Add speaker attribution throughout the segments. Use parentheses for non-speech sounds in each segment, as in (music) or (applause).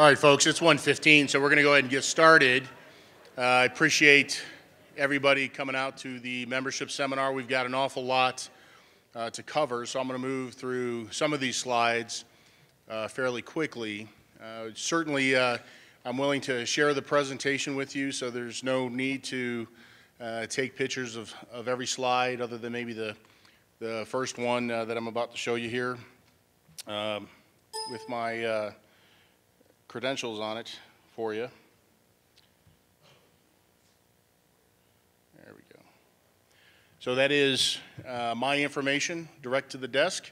Speaker 1: All right, folks, it's 1:15, so we're going to go ahead and get started. Uh, I appreciate everybody coming out to the membership seminar. We've got an awful lot uh, to cover, so I'm going to move through some of these slides uh, fairly quickly. Uh, certainly, uh, I'm willing to share the presentation with you, so there's no need to uh, take pictures of, of every slide other than maybe the, the first one that I'm about to show you here um, with my credentials on it for you. There we go. So that is uh, my information direct to the desk.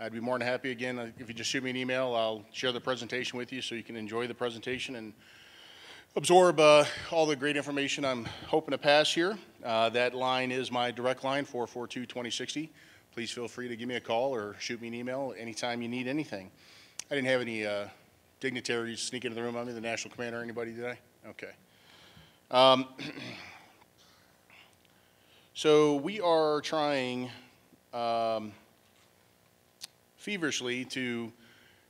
Speaker 1: I'd be more than happy again uh, if you just shoot me an email. I'll share the presentation with you so you can enjoy the presentation and absorb uh, all the great information I'm hoping to pass here. Uh, that line is my direct line, 442-2060. Please feel free to give me a call or shoot me an email anytime you need anything. I didn't have any uh, dignitaries sneak into the room on me, the national commander, anybody, today? Okay. Um, (clears throat) so we are trying um, feverishly to,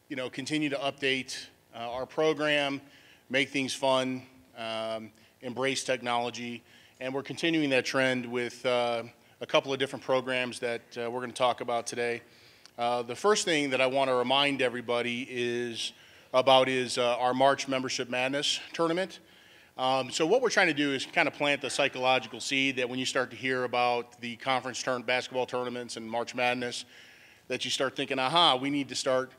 Speaker 1: you know, continue to update uh, our program, make things fun, um, embrace technology, and we're continuing that trend with uh, a couple of different programs that uh, we're going to talk about today. Uh, the first thing that I want to remind everybody is about is uh, our March Membership Madness tournament. Um, so what we're trying to do is kind of plant the psychological seed that when you start to hear about the conference turn basketball tournaments and March Madness, that you start thinking, aha, we need to start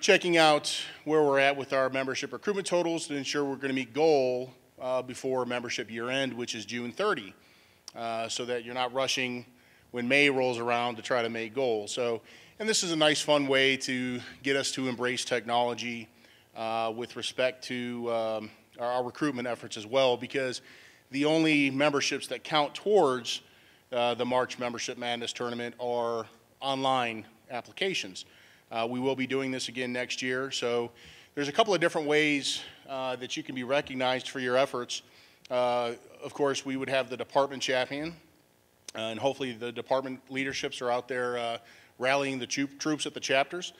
Speaker 1: checking out where we're at with our membership recruitment totals to ensure we're going to meet goal uh, before membership year end, which is June 30, uh, so that you're not rushing when May rolls around to try to make goals. So, and this is a nice, fun way to get us to embrace technology uh, with respect to um, our, our, recruitment efforts as well, because the only memberships that count towards uh, the March Membership Madness Tournament are online applications. Uh, we will be doing this again next year, so there's a couple of different ways uh, that you can be recognized for your efforts. Uh, of course, we would have the department champion, and hopefully the department leaderships are out there rallying the troops at the chapters.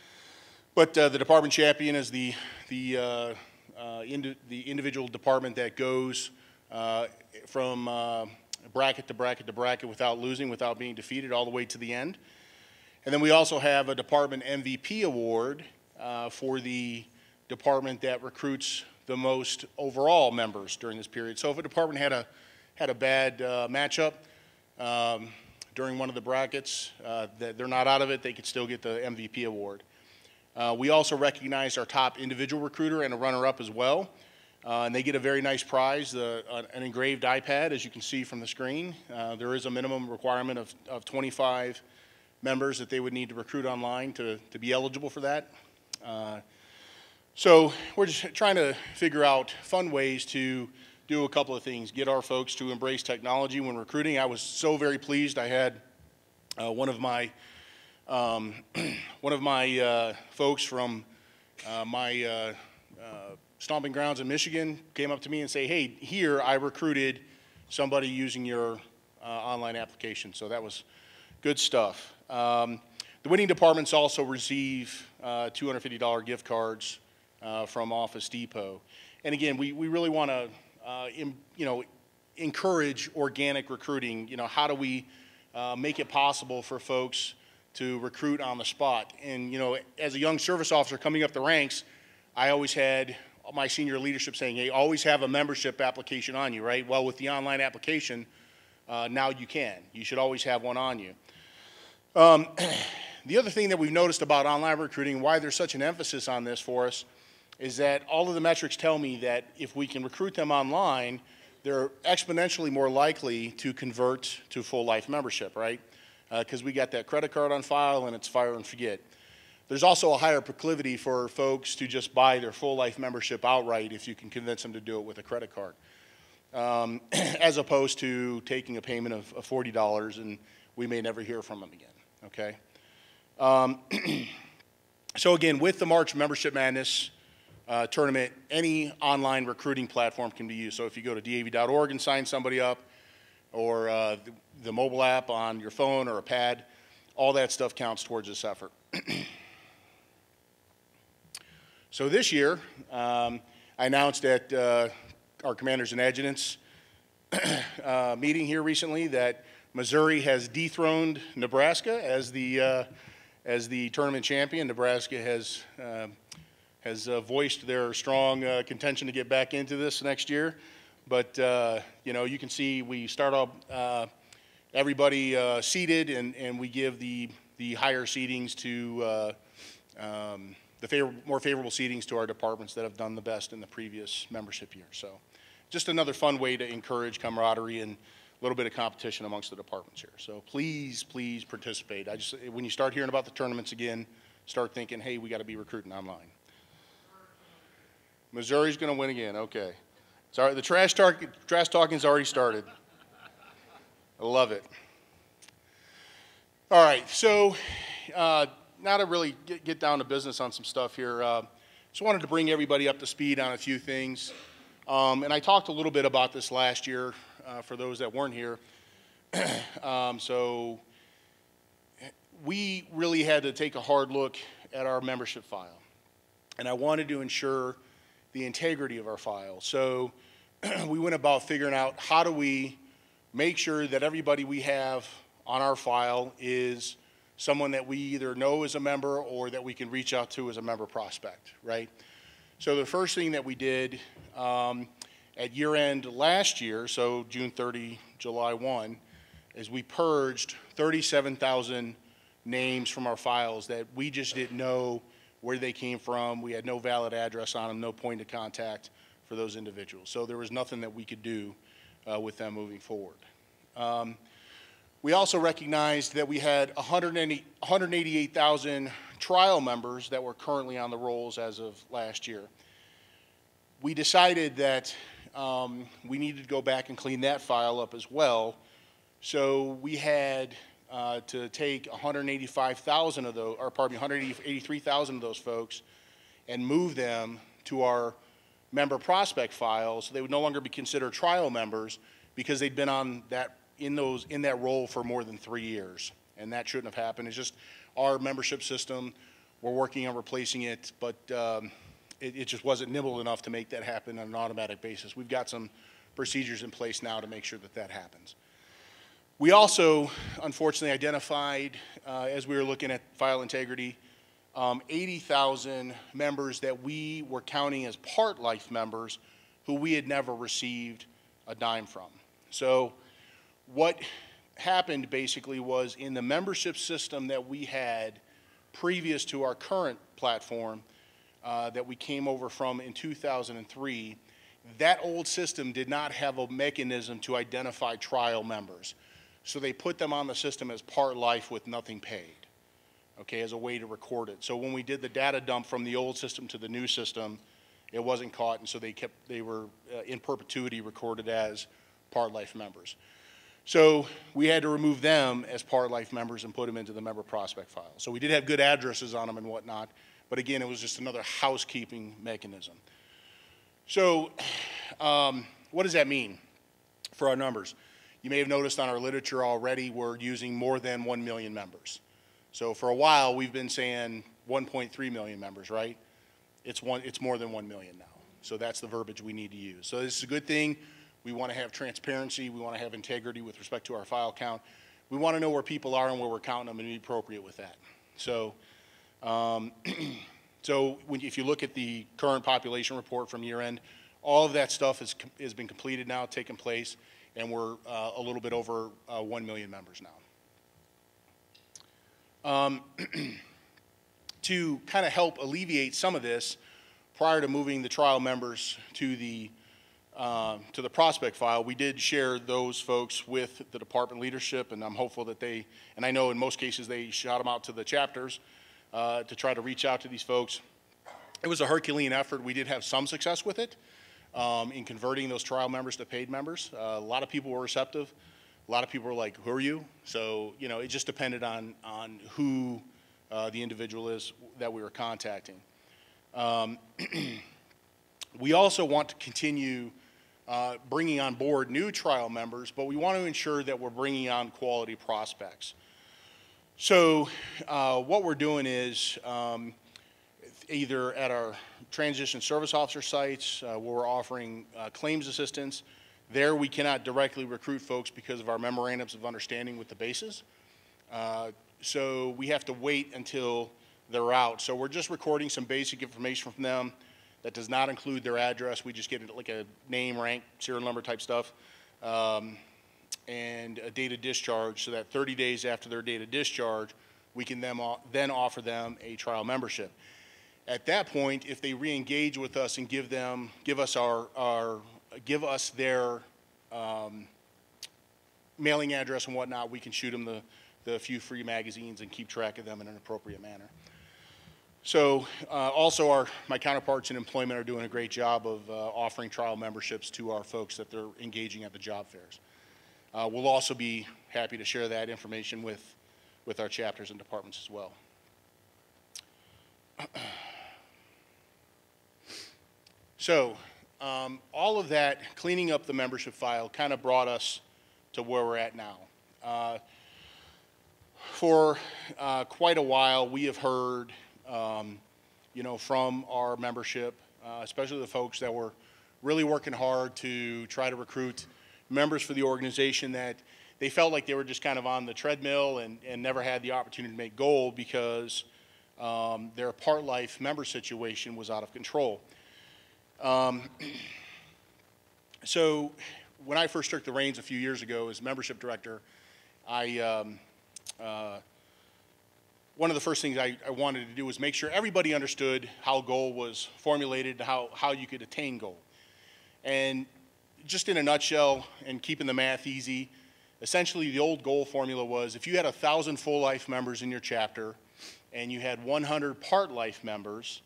Speaker 1: But uh, the department champion is the, the, uh, uh, the individual department that goes uh, from uh, bracket to bracket to bracket without losing, without being defeated, all the way to the end. And then we also have a department MVP award uh, for the department that recruits the most overall members during this period. So if a department had a, had a bad matchup, um, during one of the brackets, that they're not out of it, they could still get the MVP award. Uh, we also recognized our top individual recruiter and a runner-up as well. Uh, and they get a very nice prize, uh, an engraved iPad, as you can see from the screen. Uh, there is a minimum requirement of, of 25 members that they would need to recruit online to, to be eligible for that. Uh, so we're just trying to figure out fun ways to do a couple of things, get our folks to embrace technology when recruiting. I was so very pleased. I had uh, one of my um, (clears throat) one of my uh, folks from uh, my uh, uh, stomping grounds in Michigan came up to me and say, hey, here I recruited somebody using your uh, online application. So that was good stuff. Um, the winning departments also receive $250 gift cards from Office Depot. And again, we, we really want to, you know, encourage organic recruiting. You know, how do we make it possible for folks to recruit on the spot. And, you know, as a young service officer coming up the ranks, I always had my senior leadership saying, hey, always have a membership application on you, right? Well, with the online application, uh, now you can. You should always have one on you. Um, (clears throat) the other thing that we've noticed about online recruiting, why there's such an emphasis on this for us, is that all of the metrics tell me that if we can recruit them online, they're exponentially more likely to convert to full life membership, right? Because uh, we got that credit card on file and it's fire and forget. There's also a higher proclivity for folks to just buy their full life membership outright if you can convince them to do it with a credit card, um, (clears throat) as opposed to taking a payment of, of, $40 and we may never hear from them again, okay? Um, (clears throat) so again, with the March Membership Madness uh, tournament, any online recruiting platform can be used. So if you go to DAV.org and sign somebody up, or uh, the, the mobile app on your phone or a pad, all that stuff counts towards this effort. (clears throat) So this year, um, I announced at uh, our commanders and adjutants (clears throat) uh, meeting here recently that Missouri has dethroned Nebraska as the uh, as the tournament champion. Nebraska has uh, has uh, voiced their strong uh, contention to get back into this next year. But uh, you know, you can see we start off uh, everybody uh, seated, and, and we give the the higher seedings to uh, um, the favor more favorable seedings to our departments that have done the best in the previous membership year. So, just another fun way to encourage camaraderie and a little bit of competition amongst the departments here. So please, please participate. I just when you start hearing about the tournaments again, start thinking, hey, we got to be recruiting online. Missouri's going to win again. Okay. Sorry, the trash, talk, trash talking's already started. I love it. All right, so uh, now to really get, get, down to business on some stuff here, uh, just wanted to bring everybody up to speed on a few things. Um, and I talked a little bit about this last year uh, for those that weren't here. (clears throat) um, so we really had to take a hard look at our membership file. And I wanted to ensure the integrity of our file. So (clears throat) we went about figuring out how do we make sure that everybody we have on our file is someone that we either know as a member or that we can reach out to as a member prospect, right? So the first thing that we did um, at year end last year, so June 30, July 1, is we purged 37,000 names from our files that we just didn't know where they came from. We had no valid address on them, no point of contact for those individuals. So there was nothing that we could do uh, with them moving forward. Um, we also recognized that we had 188,000 trial members that were currently on the rolls as of last year. We decided that um, we needed to go back and clean that file up as well. So we had uh, to take 185,000 of those, or pardon me, 183,000 of those folks and move them to our member prospect file so they would no longer be considered trial members because they'd been on that in those in that role for more than three years. And that shouldn't have happened. It's just our membership system we're working on replacing it but um, it, it, just wasn't nimble enough to make that happen on an automatic basis. We've got some procedures in place now to make sure that that happens we also, unfortunately, identified uh, as we were looking at file integrity, um, 80,000 members that we were counting as part life members who we had never received a dime from. So, what happened basically was in the membership system that we had previous to our current platform uh, that we came over from in 2003, that old system did not have a mechanism to identify trial members. So they put them on the system as part life with nothing paid, okay, as a way to record it. So when we did the data dump from the old system to the new system, it wasn't caught, and so they kept they were uh, in perpetuity recorded as part life members. So we had to remove them as part life members and put them into the member prospect file. So we did have good addresses on them and whatnot, but again, it was just another housekeeping mechanism. So (sighs) um, what does that mean for our numbers? You may have noticed on our literature already we're using more than 1 million members. So for a while we've been saying 1.3 million members, right? It's, one, it's more than 1 million now. So that's the verbiage we need to use. So this is a good thing. We want to have transparency. We want to have integrity with respect to our file count. We want to know where people are and where we're counting them and be appropriate with that. So, um, (clears throat) so when, if you look at the current population report from year end, all of that stuff has, has been completed now, taken place and we're uh, a little bit over uh, 1 million members now. Um, (clears throat) to kind of help alleviate some of this, prior to moving the trial members to the uh, to the prospect file, we did share those folks with the department leadership, and I'm hopeful that they, and I know in most cases they shot them out to the chapters uh, to try to reach out to these folks. It was a Herculean effort. We did have some success with it um, in converting those trial members to paid members. Uh, a lot of people were receptive. A lot of people were like, who are you? So, you know, it just depended on, on who uh, the individual is that we were contacting. Um, (clears throat) we also want to continue uh, bringing on board new trial members, but we want to ensure that we're bringing on quality prospects. So uh, what we're doing is, um, either at our transition service officer sites uh, where we're offering uh, claims assistance. There, we cannot directly recruit folks because of our memorandums of understanding with the bases. Uh, so we have to wait until they're out. So we're just recording some basic information from them that does not include their address. We just get like a name, rank, serial number type stuff, um, and a date of discharge so that 30 days after their date of discharge, we can then, then offer them a trial membership. At that point, if they re-engage with us and give them, give us our, our give us their um, mailing address and whatnot, we can shoot them the, the few free magazines and keep track of them in an appropriate manner. So uh, also our, my counterparts in employment are doing a great job of uh, offering trial memberships to our folks that they're engaging at the job fairs. Uh, we'll also be happy to share that information with, with our chapters and departments as well. (clears throat) so um, all of that, cleaning up the membership file, kind of brought us to where we're at now. Uh, for uh, quite a while, we have heard, um, you know, from our membership, uh, especially the folks that were really working hard to try to recruit members for the organization that they felt like they were just kind of on the treadmill and, and never had the opportunity to make gold because um, their part life member situation was out of control. Um, (clears throat) so when I first took the reins a few years ago as membership director, I, um, uh, one of the first things I, I, wanted to do was make sure everybody understood how goal was formulated, how, how you could attain goal. And just in a nutshell, and keeping the math easy, essentially the old goal formula was if you had a thousand full life members in your chapter and you had 100 part life members,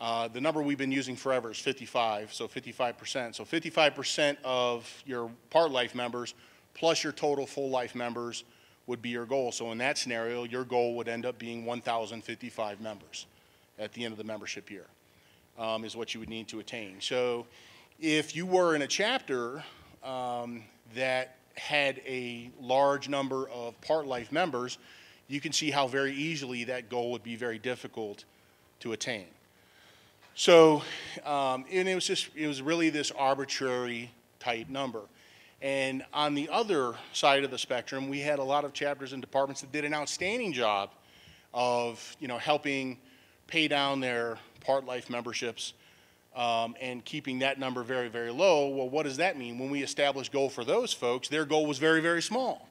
Speaker 1: uh, the number we've been using forever is 55, so 55%. So 55% of your part life members plus your total full life members would be your goal. So in that scenario, your goal would end up being 1,055 members at the end of the membership year, um, is what you would need to attain. So if you were in a chapter um, that had a large number of part life members, you can see how very easily that goal would be very difficult to attain. So, um, and it was just, it was really this arbitrary type number. And on the other side of the spectrum, we had a lot of chapters and departments that did an outstanding job of, you know, helping pay down their part life memberships um, and keeping that number very, very low. Well, what does that mean? When we established goal for those folks, their goal was very, very small.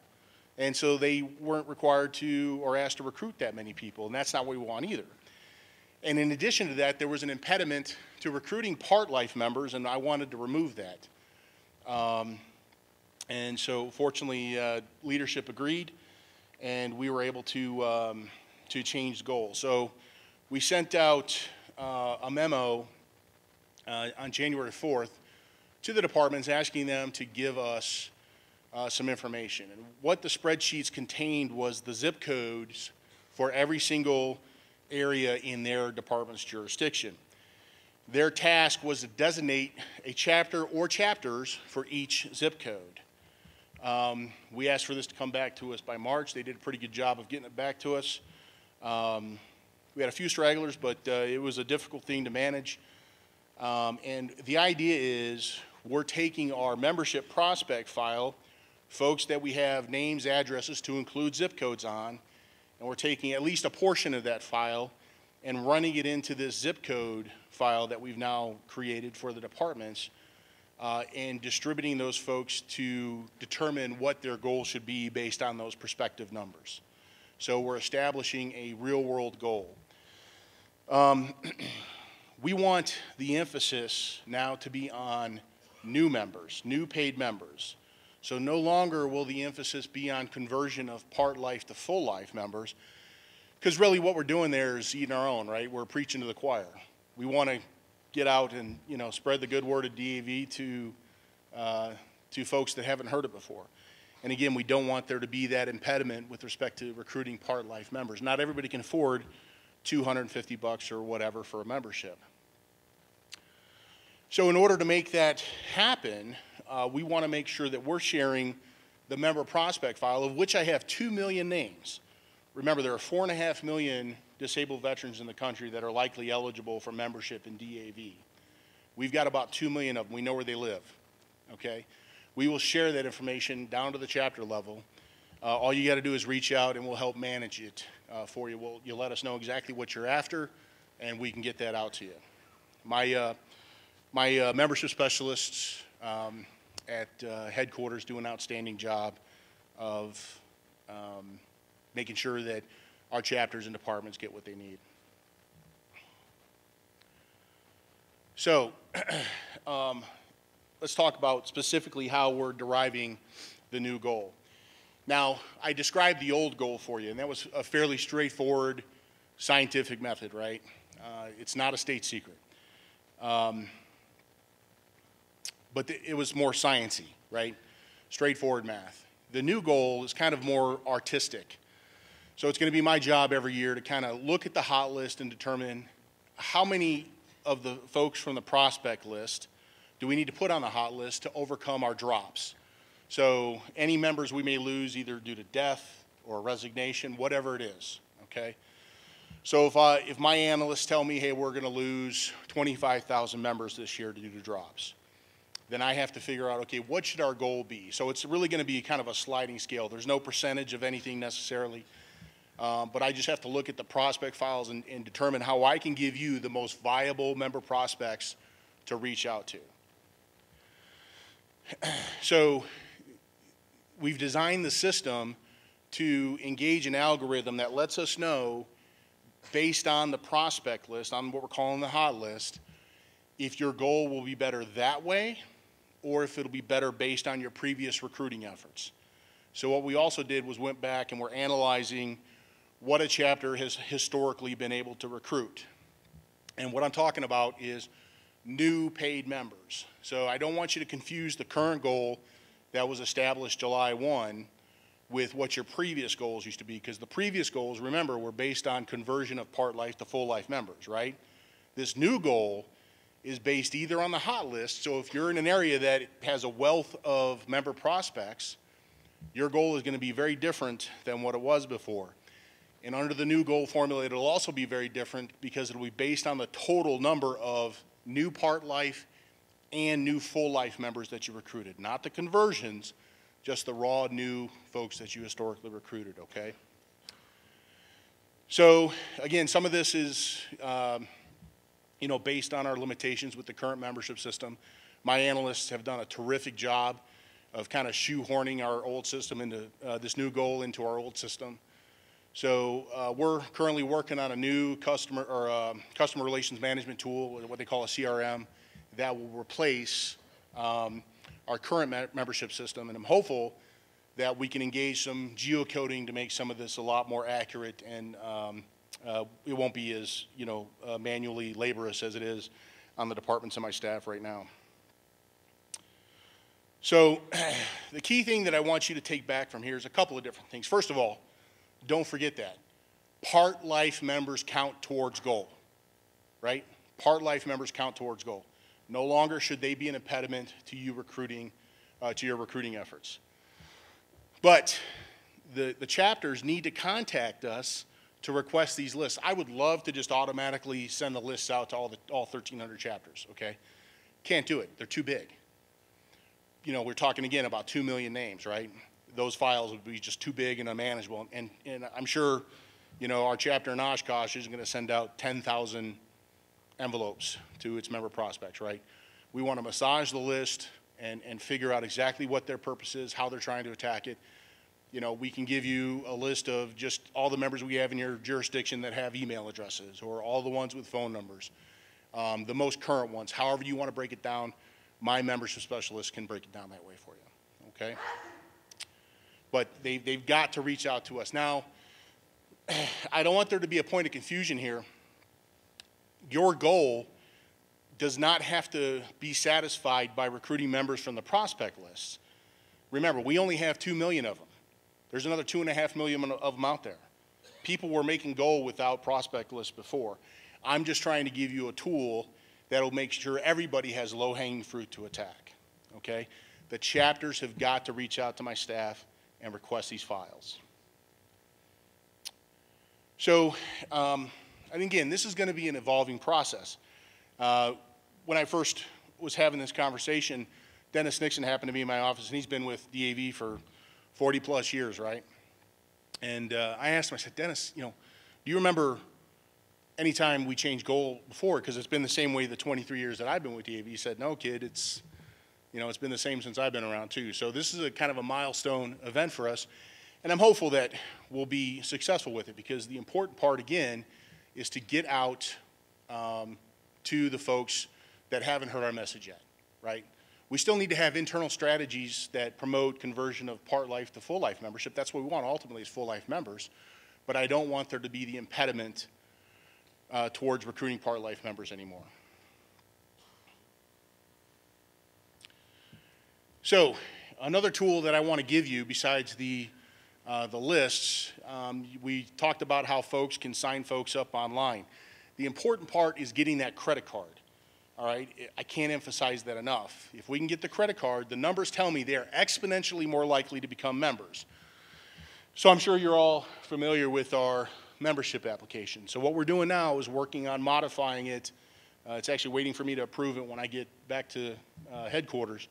Speaker 1: And so they weren't required to or asked to recruit that many people, and that's not what we want either. And in addition to that, there was an impediment to recruiting part life members, and I wanted to remove that. Um, and so, fortunately, uh, leadership agreed, and we were able to, um, to change the goal. So, we sent out uh, a memo uh, on January 4th to the departments asking them to give us uh, some information. And what the spreadsheets contained was the zip codes for every single area in their department's jurisdiction. Their task was to designate a chapter or chapters for each zip code. Um, we asked for this to come back to us by March. They did a pretty good job of getting it back to us. Um, we had a few stragglers, but uh, it was a difficult thing to manage. Um, and the idea is we're taking our membership prospect file, folks that we have names, addresses to include zip codes on, and we're taking at least a portion of that file and running it into this zip code file that we've now created for the departments uh, and distributing those folks to determine what their goal should be based on those prospective numbers. So we're establishing a real world goal. Um, (clears throat) we want the emphasis now to be on new members, new paid members. So no longer will the emphasis be on conversion of part life to full life members, because really what we're doing there is eating our own, right? We're preaching to the choir. We want to get out and you know spread the good word of DAV to uh, to folks that haven't heard it before. And again, we don't want there to be that impediment with respect to recruiting part life members. Not everybody can afford 250 bucks or whatever for a membership. So in order to make that happen, uh, we want to make sure that we're sharing the member prospect file, of which I have 2 million names. Remember, there are 4.5 million disabled veterans in the country that are likely eligible for membership in DAV. We've got about 2 million of them. We know where they live, okay? We will share that information down to the chapter level. Uh, all you got to do is reach out and we'll help manage it uh, for you. We'll, you'll let us know exactly what you're after and we can get that out to you. My, uh, my uh, membership specialists um, at uh, headquarters do an outstanding job of um, making sure that our chapters and departments get what they need. So, (clears throat) um, let's talk about specifically how we're deriving the new goal. Now, I described the old goal for you, and that was a fairly straightforward scientific method, right? Uh, it's not a state secret. Um, but it was more sciency, right? Straightforward math. The new goal is kind of more artistic. So it's going to be my job every year to kind of look at the hot list and determine how many of the folks from the prospect list do we need to put on the hot list to overcome our drops. So any members we may lose either due to death or resignation, whatever it is, okay? So if, I, if my analysts tell me, hey, we're going to lose 25,000 members this year due to drops, then I have to figure out, okay, what should our goal be? So it's really going to be kind of a sliding scale. There's no percentage of anything necessarily. Um, but I just have to look at the prospect files and, and determine how I can give you the most viable member prospects to reach out to. (clears throat) so we've designed the system to engage an algorithm that lets us know based on the prospect list, on what we're calling the hot list, if your goal will be better that way or if it'll be better based on your previous recruiting efforts. So what we also did was went back and we're analyzing what a chapter has historically been able to recruit. And what I'm talking about is new paid members. So I don't want you to confuse the current goal that was established July 1 with what your previous goals used to be, because the previous goals, remember, were based on conversion of part life to full life members, right? This new goal is based either on the hot list, so if you're in an area that has a wealth of member prospects, your goal is going to be very different than what it was before. And under the new goal formula, it'll also be very different because it'll be based on the total number of new part life and new full life members that you recruited, not the conversions, just the raw new folks that you historically recruited, okay? So again, some of this is, um, you know, based on our limitations with the current membership system. My analysts have done a terrific job of kind of shoehorning our old system into uh, this new goal into our old system. So uh, we're currently working on a new customer or uh, customer relations management tool, what they call a CRM, that will replace um, our current membership system. And I'm hopeful that we can engage some geocoding to make some of this a lot more accurate and um, uh, it won't be as you know uh, manually laborious as it is on the departments and my staff right now. So (clears throat) the key thing that I want you to take back from here is a couple of different things. First of all, don't forget that. Part life members count towards goal, right? Part life members count towards goal. No longer should they be an impediment to you recruiting, uh, to your recruiting efforts. But the, the chapters need to contact us to request these lists. I would love to just automatically send the lists out to all the all 1,300 chapters. Okay, can't do it. They're too big. You know, we're talking again about two million names, right? those files would be just too big and unmanageable. And, and I'm sure, you know, our chapter in Oshkosh isn't going to send out 10,000 envelopes to its member prospects, right? We want to massage the list and, and figure out exactly what their purpose is, how they're trying to attack it. You know, we can give you a list of just all the members we have in your jurisdiction that have email addresses or all the ones with phone numbers, um, the most current ones. However you want to break it down, my membership specialist can break it down that way for you, okay? but they, they've got to reach out to us. Now, (clears throat) I don't want there to be a point of confusion here. Your goal does not have to be satisfied by recruiting members from the prospect lists. Remember, we only have 2 million of them. There's another 2.5 million of them out there. People were making goal without prospect lists before. I'm just trying to give you a tool that'll make sure everybody has low hanging fruit to attack. Okay? The chapters have got to reach out to my staff and request these files. So, um, and again, this is going to be an evolving process. Uh, when I first was having this conversation, Dennis Nixon happened to be in my office, and he's been with DAV for 40 plus years, right? And uh, I asked him, I said, Dennis, you know, do you remember any time we changed goal before? Because it's been the same way the 23 years that I've been with DAV. He said, no, kid, it's, you know, it's been the same since I've been around too. So this is a kind of a milestone event for us. And I'm hopeful that we'll be successful with it because the important part, again, is to get out um, to the folks that haven't heard our message yet, right? We still need to have internal strategies that promote conversion of part life to full life membership. That's what we want ultimately is full life members. But I don't want there to be the impediment uh, towards recruiting part life members anymore. So another tool that I want to give you besides the, uh, the lists, um, we talked about how folks can sign folks up online. The important part is getting that credit card. All right, I can't emphasize that enough. If we can get the credit card, the numbers tell me they're exponentially more likely to become members. So I'm sure you're all familiar with our membership application. So what we're doing now is working on modifying it. Uh, it's actually waiting for me to approve it when I get back to uh, headquarters.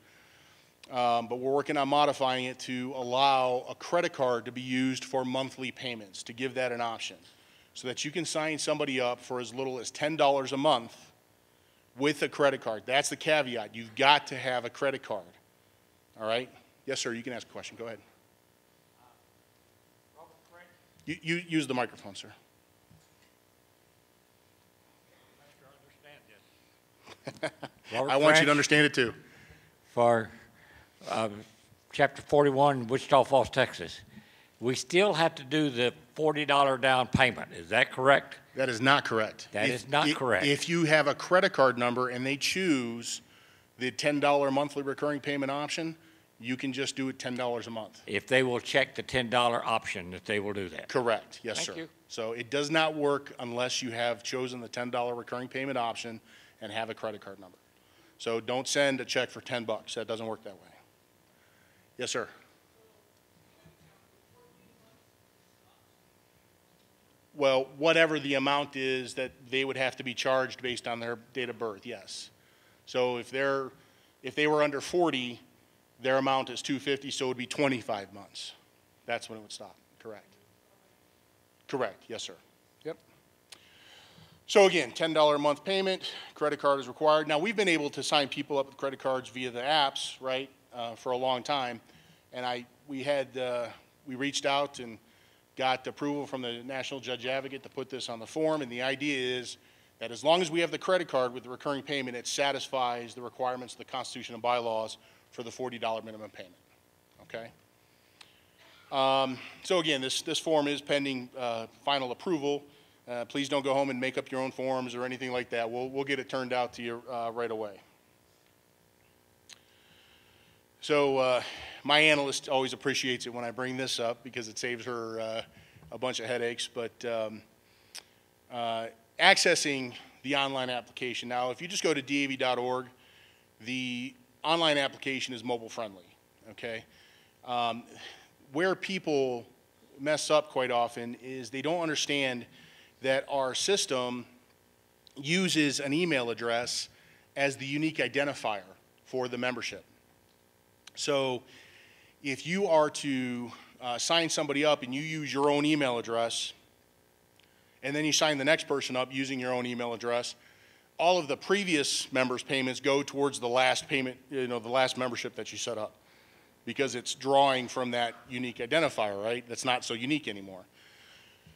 Speaker 1: Um, but we're working on modifying it to allow a credit card to be used for monthly payments, to give that an option, so that you can sign somebody up for as little as $10 a month with a credit card. That's the caveat. You've got to have a credit card. All right? Yes, sir. You can ask a question. Go ahead. You, you use the microphone, sir. (laughs) I want you to understand it too.
Speaker 2: For uh, chapter 41, Wichita Falls, Texas, we still have to do the $40 down payment. Is that correct?
Speaker 1: That is not correct.
Speaker 2: That
Speaker 1: If-
Speaker 2: is not
Speaker 1: i-
Speaker 2: correct.
Speaker 1: If you have a credit card number and they choose the $10 monthly recurring payment option, you can just do it $10 a month.
Speaker 2: If they will check the $10 option, that they will do that.
Speaker 1: Correct, yes,
Speaker 2: Thank
Speaker 1: sir.
Speaker 2: you.
Speaker 1: So it does not work unless you have chosen the $10 recurring payment option and have a credit card number. So don't send a check for 10 bucks. That doesn't work that way. Yes, sir. Well, whatever the amount is that they would have to be charged based on their date of birth, yes. So if they're, if they were under 40, their amount is 250, so it would be 25 months. That's when it would stop, correct. Correct, yes, sir. Yep. So again, $10 a month payment, credit card is required. Now, we've been able to sign people up with credit cards via the apps, right, uh, for a long time. And I, we had, uh, we reached out and got approval from the National Judge Advocate to put this on the form. And the idea is that as long as we have the credit card with the recurring payment, it satisfies the requirements of the Constitution and bylaws for the $40 minimum payment, okay? Um, So again, this, this form is pending uh, final approval. Uh, Please don't go home and make up your own forms or anything like that. We'll, we'll get it turned out to you uh, right away. So uh, my analyst always appreciates it when I bring this up because it saves her uh, a bunch of headaches. But um, uh, accessing the online application, now if you just go to dav.org, the online application is mobile friendly, okay? Um, Where people mess up quite often is they don't understand that our system uses an email address as the unique identifier for the membership. So if you are to uh, sign somebody up and you use your own email address, and then you sign the next person up using your own email address, all of the previous members' payments go towards the last payment, you know, the last membership that you set up because it's drawing from that unique identifier, right? That's not so unique anymore.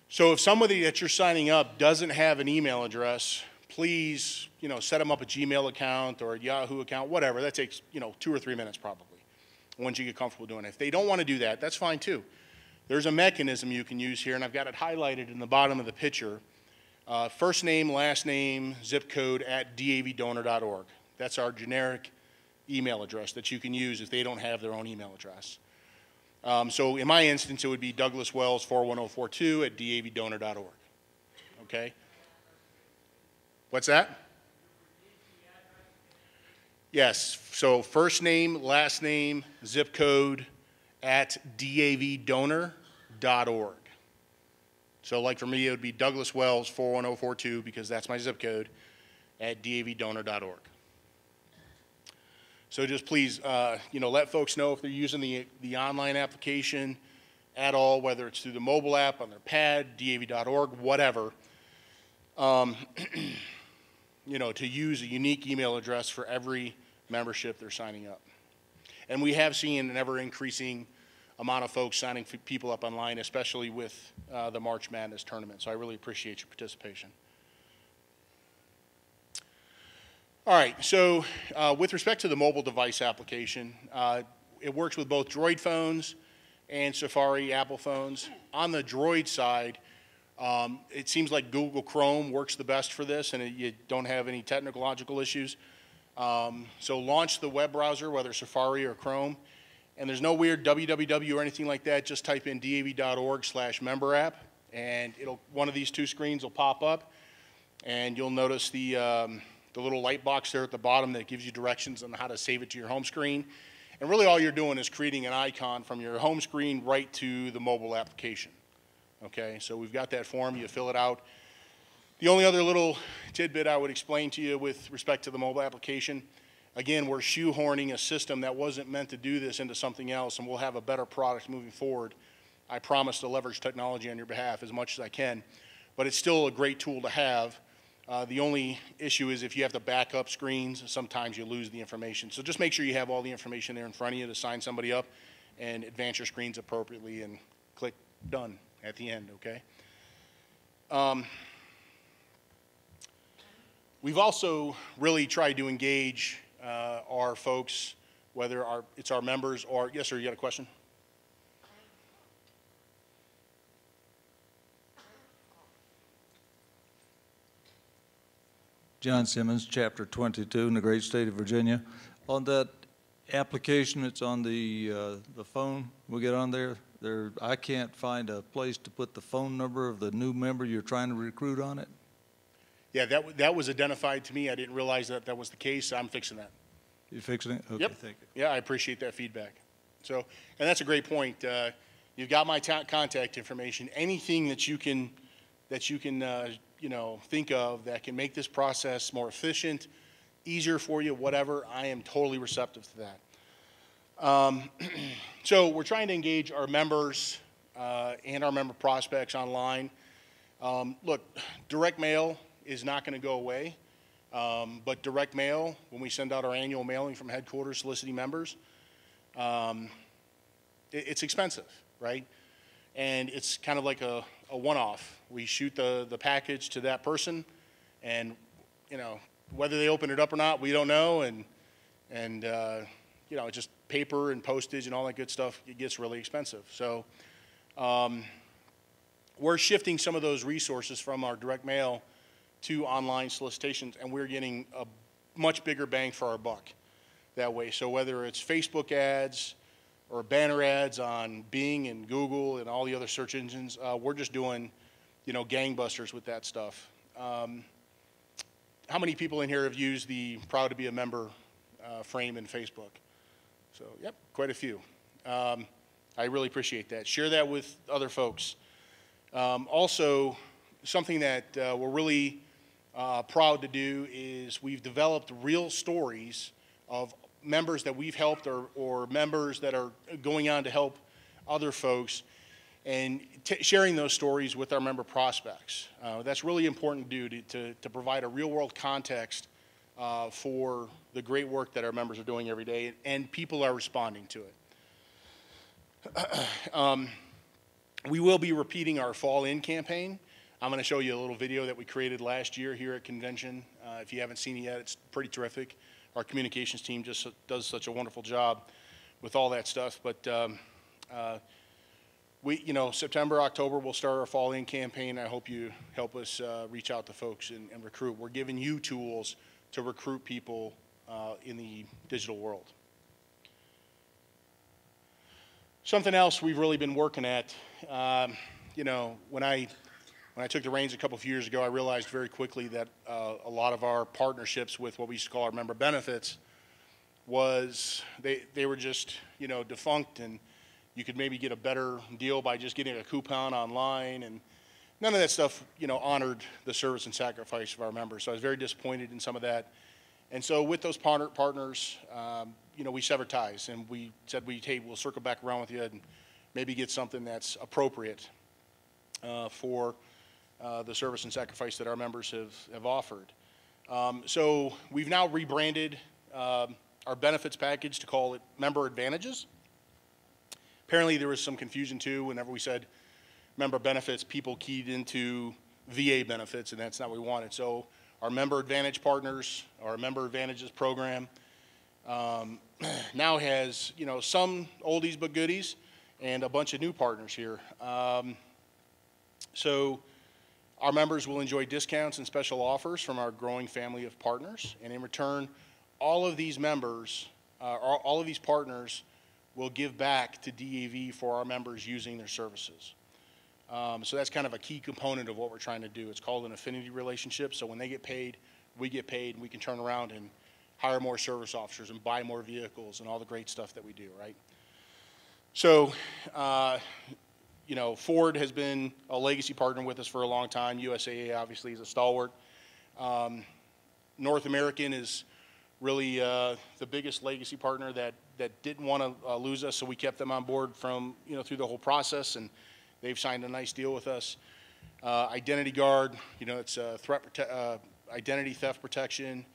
Speaker 1: So if somebody that you're signing up doesn't have an email address, please, you know, set them up a Gmail account or a Yahoo account, whatever. That takes, you know, two or three minutes probably once you get comfortable doing it. If they don't want to do that, that's fine too. There's a mechanism you can use here, and I've got it highlighted in the bottom of the picture. Uh, first name, last name, zip code at davdonor.org. That's our generic email address that you can use if they don't have their own email address. Um, so in my instance, it would be Douglas Wells 41042 at davdonor.org. Okay? What's that? Yes. So first name, last name, zip code at davdonor.org. So like for me, it would be Douglas Wells 41042 because that's my zip code at davdonor.org. So just please, uh, you know, let folks know if they're using the, the online application at all, whether it's through the mobile app on their pad, dav.org, whatever. Um, (clears throat) you know, to use a unique email address for every membership they're signing up. And we have seen an ever increasing amount of folks signing people up online, especially with uh, the March Madness tournament. So I really appreciate your participation. All right, so uh, with respect to the mobile device application, uh, it works with both Droid phones and Safari Apple phones. On the Droid side, um, it seems like Google Chrome works the best for this, and it, you don't have any technological issues. Um, so launch the web browser, whether Safari or Chrome, and there's no weird www or anything like that. Just type in dav.org slash member app, and it'll one of these two screens will pop up, and you'll notice the um, the little light box there at the bottom that gives you directions on how to save it to your home screen. And really, all you're doing is creating an icon from your home screen right to the mobile application. Okay, so we've got that form. You fill it out. The only other little tidbit I would explain to you with respect to the mobile application, again, we're shoehorning a system that wasn't meant to do this into something else, and we'll have a better product moving forward. I promise to leverage technology on your behalf as much as I can, but it's still a great tool to have. Uh, the only issue is if you have to back up screens, sometimes you lose the information. So just make sure you have all the information there in front of you to sign somebody up and advance your screens appropriately and click done at the end, okay? Um, we've also really tried to engage uh, our folks, whether our, it's our members or, yes, sir, you got a question?
Speaker 3: John Simmons, Chapter 22 in the great state of Virginia. On that application, it's on the, uh, the phone we get on there. There, I can't find a place to put the phone number of the new member you're trying to recruit on it.
Speaker 1: Yeah, that, that was identified to me. I didn't realize that that was the case. I'm fixing that.
Speaker 3: You fixing it? Okay,
Speaker 1: Yep.
Speaker 3: thank you.
Speaker 1: Yeah, I appreciate that feedback. So, and that's a great point. Uh, You've got my ta- contact information. Anything that you can, that you can, uh, you know, think of that can make this process more efficient, easier for you, whatever, I am totally receptive to that. Um, (clears throat) So we're trying to engage our members uh, and our member prospects online. Um, Look, direct mail is not going to go away. Um, But direct mail, when we send out our annual mailing from headquarters soliciting members, um, it- it's expensive, right? And it's kind of like a, a one-off. We shoot the, the package to that person, and, you know, whether they open it up or not, we don't know, and, and, uh, you know, just paper and postage and all that good stuff, it gets really expensive. So, um, we're shifting some of those resources from our direct mail to online solicitations, and we're getting a much bigger bang for our buck that way. So whether it's Facebook ads or banner ads on Bing and Google and all the other search engines, uh, we're just doing, you know, gangbusters with that stuff. Um, how many people in here have used the proud to be a member uh, frame in Facebook? So, yep, quite a few. Um, I really appreciate that. Share that with other folks. Um, also, something that uh, we're really uh, proud to do is we've developed real stories of members that we've helped or, or members that are going on to help other folks and sharing those stories with our member prospects. Uh, that's really important to do to, to, to provide a real world context uh, for the great work that our members are doing every day, and people are responding to it. (clears throat) um, we will be repeating our fall in campaign. I'm going to show you a little video that we created last year here at convention. Uh, if you haven't seen it yet, it's pretty terrific. Our communications team just does such a wonderful job with all that stuff. But um, uh, we, you know, September, October, we'll start our fall in campaign. I hope you help us uh, reach out to folks and, and recruit. We're giving you tools to recruit people uh, in the digital world. Something else we've really been working at, um, you know, when I when I took the reins a couple of years ago, I realized very quickly that uh, a lot of our partnerships with what we used to call our member benefits was they they were just you know defunct, and you could maybe get a better deal by just getting a coupon online, and none of that stuff, you know, honored the service and sacrifice of our members. So I was very disappointed in some of that. And so with those partner, partners, um, you know, we severed ties and we said, we, hey, we'll circle back around with you and maybe get something that's appropriate uh, for uh, the service and sacrifice that our members have, have offered. Um, so we've now rebranded um, our benefits package to call it Member Advantages. Apparently, there was some confusion too. Whenever we said member benefits, people keyed into VA benefits, and that's not what we wanted. So our Member Advantage partners, our Member Advantages program, um, (clears throat) now has you know some oldies but goodies, and a bunch of new partners here. Um, so our members will enjoy discounts and special offers from our growing family of partners, and in return, all of these members, uh, all of these partners will give back to DAV for our members using their services. Um, so that's kind of a key component of what we're trying to do. It's called an affinity relationship. So when they get paid, we get paid, and we can turn around and hire more service officers and buy more vehicles and all the great stuff that we do, right? So, uh, you know, Ford has been a legacy partner with us for a long time. USAA obviously is a stalwart. Um, North American is really uh, the biggest legacy partner that, that didn't want to uh, lose us, so we kept them on board from, you know, through the whole process, and they've signed a nice deal with us. Uh, Identity Guard, you know, it's uh, threat uh, identity theft protection.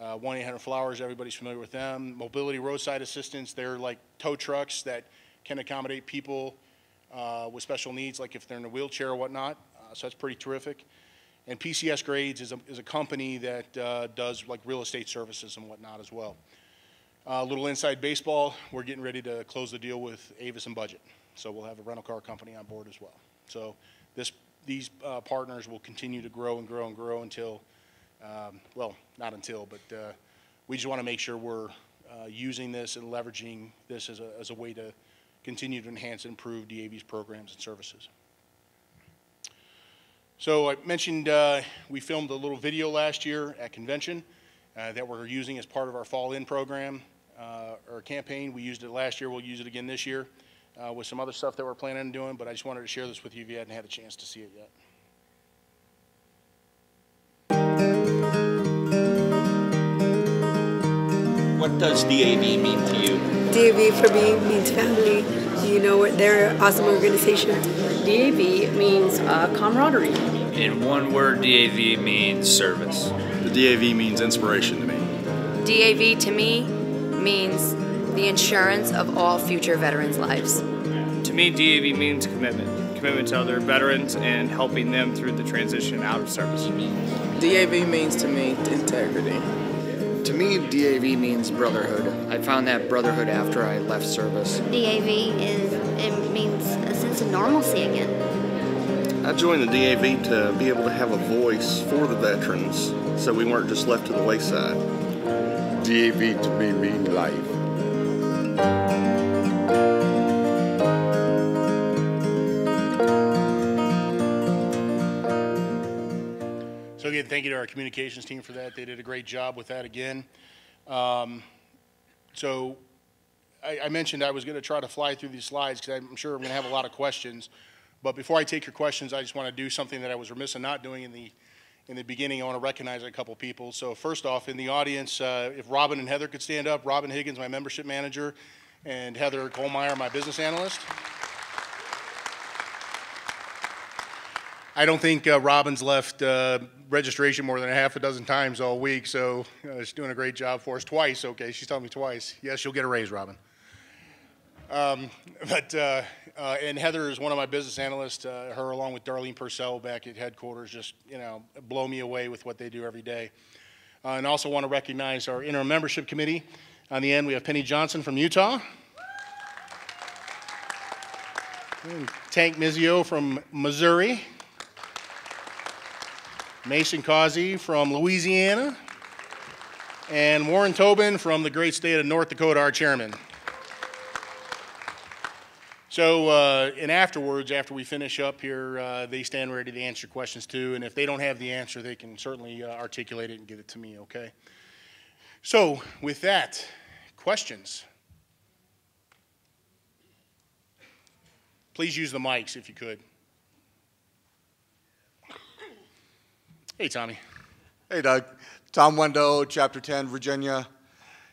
Speaker 1: 1-800-Flowers, everybody's familiar with them. Mobility Roadside Assistance, they're like tow trucks that can accommodate people uh, with special needs, like if they're in a wheelchair or whatnot. so that's pretty terrific. And PCSgrades is a, is a company that uh, does like real estate services and whatnot as well. A uh, little inside baseball, we're getting ready to close the deal with Avis and Budget. So we'll have a rental car company on board as well. So this, these uh, partners will continue to grow and grow and grow until, um, well, not until, but uh, we just want to make sure we're uh, using this and leveraging this as a, as a way to continue to enhance and improve DAV's programs and services. So I mentioned uh, we filmed a little video last year at convention uh, that we're using as part of our fall in program uh, or campaign. We used it last year. We'll use it again this year uh, with some other stuff that we're planning on doing. But I just wanted to share this with you if you hadn't had a chance to see it yet.
Speaker 4: What does DAV mean to you?
Speaker 5: DAV for me means family. You know? They're an awesome organization.
Speaker 6: DAV means uh, camaraderie.
Speaker 7: In one word, DAV means service.
Speaker 8: The DAV means inspiration to me.
Speaker 9: DAV to me means the insurance of all future veterans' lives.
Speaker 7: To me, DAV means commitment. Commitment to other veterans and helping them through the transition out of service.
Speaker 10: DAV means to me integrity.
Speaker 11: To me, DAV means brotherhood. I found that brotherhood after I left service.
Speaker 12: DAV is it means a sense of normalcy again.
Speaker 13: I joined the DAV to be able to have a voice for the veterans so we weren't just left to the wayside.
Speaker 14: DAV to me means life.
Speaker 1: Again, thank you to our communications team for that. They did a great job with that again. Um, so I, I, mentioned I was going to try to fly through these slides because I'm sure I'm going to have a lot of questions. But before I take your questions, I just want to do something that I was remiss in not doing in the in the beginning. I want to recognize a couple people. So first off, in the audience, uh, if Robin and Heather could stand up, Robin Higgins, my membership manager, and Heather Kohlmeyer, my business analyst. I don't think uh, Robin's left uh, registration more than a half a dozen times all week, so uh, she's doing a great job for us. Twice, okay, she's telling me twice. Yes, you'll get a raise, Robin. Um, (laughs) but, uh, uh, and Heather is one of my business analysts. Uh, her, along with Darlene Purcell back at headquarters, just, you know, blow me away with what they do every day. and also want to recognize our interim membership committee. On the end, we have Penny Johnson from Utah. Tank Mizio from Missouri. Mason Causey from Louisiana, and Warren Tobin from the great state of North Dakota, our chairman. So, uh, and afterwards, after we finish up here, uh, they stand ready to answer questions too. And if they don't have the answer, they can certainly uh, articulate it and give it to me, okay? So, with that, questions? Please use the mics if you could. Hey, Tommy.
Speaker 14: Hey, Doug. Tom Wendo, Chapter 10, Virginia.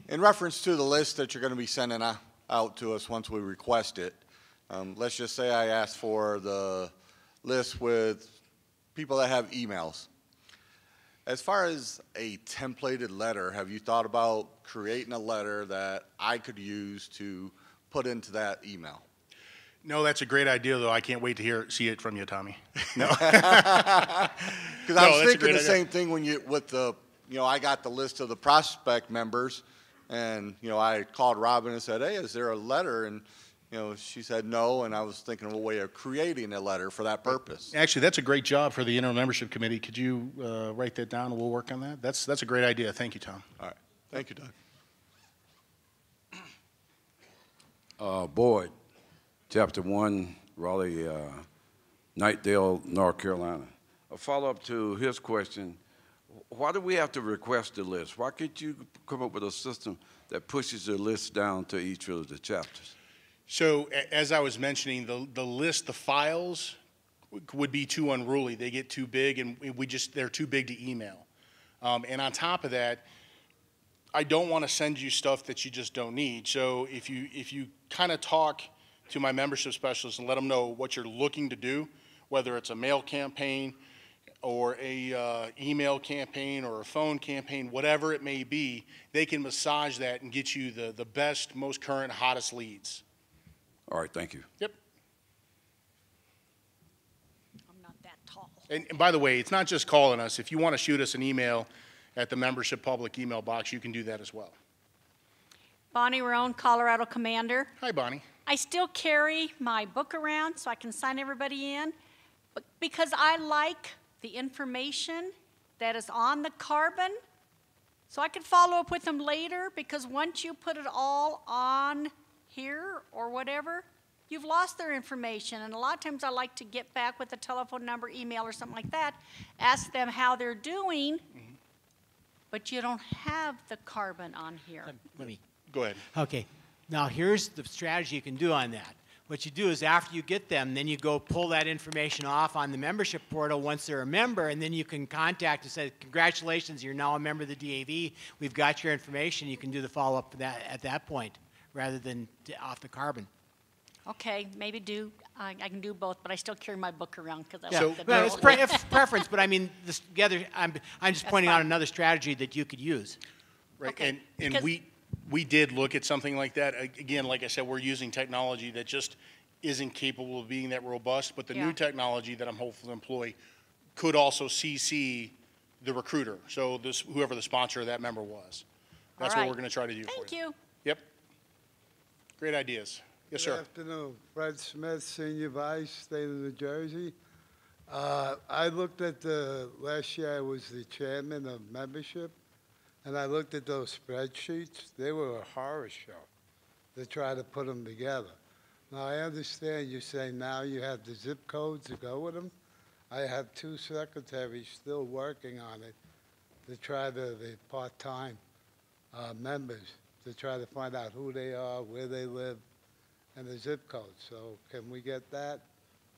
Speaker 14: In reference to the list that you're going to be sending out to us once we request it, um, let's just say I asked for the list with people that have emails. As far as a templated letter, have you thought about creating a letter that I could use to put into that email?
Speaker 1: No, that's a great idea, though. I can't wait to hear, see it from you, Tommy. (laughs) No. (laughs)
Speaker 14: Because I was thinking the
Speaker 1: idea.
Speaker 14: same thing when you, with the, you know, I got the list of the prospect members, and, you know, I called Robin and said, hey, is there a letter? And, you know, she said no, and I was thinking of a way of creating a letter for that purpose.
Speaker 1: Actually, that's a great job for the interim membership committee. Could you uh, write that down and we'll work on that? That's, that's a great idea. Thank you, Tom.
Speaker 14: All right. Thank you, Doug. (clears throat)
Speaker 15: Uh, Boyd, Chapter 1, Raleigh, uh, Knightdale, North Carolina. A follow-up to his question, why do we have to request the list? Why can't you come up with a system that pushes the list down to each of the chapters?
Speaker 1: So as I was mentioning, the, the list, the files would be too unruly. They get too big and we just, they're too big to email. Um, and on top of that, I don't want to send you stuff that you just don't need. So if you, if you kind of talk to my membership specialist and let them know what you're looking to do, whether it's a mail campaign or a uh, email campaign or a phone campaign, whatever it may be, they can massage that and get you the, the best, most current, hottest leads.
Speaker 15: All right, thank you.
Speaker 1: Yep. I'm not that tall. And, and by the way, it's not just calling us. If you want to shoot us an email at the membership public email box, you can do that as well.
Speaker 16: Bonnie Roan, Colorado Commander.
Speaker 1: Hi, Bonnie.
Speaker 16: I still carry my book around so I can sign everybody in, but because I like the information that is on the carbon, so I can follow up with them later, because once you put it all on here or whatever, you've lost their information. And a lot of times I like to get back with a telephone number, email, or something like that, ask them how they're doing, mm-hmm. but you don't have the carbon on here.
Speaker 17: Let me.
Speaker 1: Go ahead.
Speaker 17: Okay. Now, here's the strategy you can do on that. What you do is after you get them, then you go pull that information off on the membership portal once they're a member, and then you can contact and say, congratulations, you're now a member of the DAV. We've got your information. You can do the follow-up that, at that point rather than off the carbon.
Speaker 16: Okay, maybe do, I, I can do both, but I still carry my book around because I
Speaker 17: Yeah.
Speaker 16: like the
Speaker 17: well, it's pre- preference, but I mean, this, the other, I'm, I'm just
Speaker 16: That's
Speaker 17: pointing out another strategy that you could use.
Speaker 1: Right,
Speaker 16: Okay,
Speaker 1: and, and
Speaker 16: because-
Speaker 1: we, we did look at something like that. Again, like I said, we're using technology that just isn't capable of being that robust, but the
Speaker 16: Yeah.
Speaker 1: new technology that I'm hopeful to employ could also CC the recruiter, so this, whoever the sponsor of that member was. That's what we're gonna try to do for you.
Speaker 16: Thank you.
Speaker 1: Yep. Great ideas. Yes, sir.
Speaker 18: Good
Speaker 1: sir.
Speaker 18: afternoon. Fred Smith, Senior Vice, State of New Jersey. Uh, I looked at the, last year I was the chairman of membership, and I looked at those spreadsheets. They were a horror show to try to put them together. Now, I understand you say now you have the zip codes to go with them. I have two secretaries still working on it to try to, the part-time uh, members, to try to find out who they are, where they live, and the zip code. So can we get that?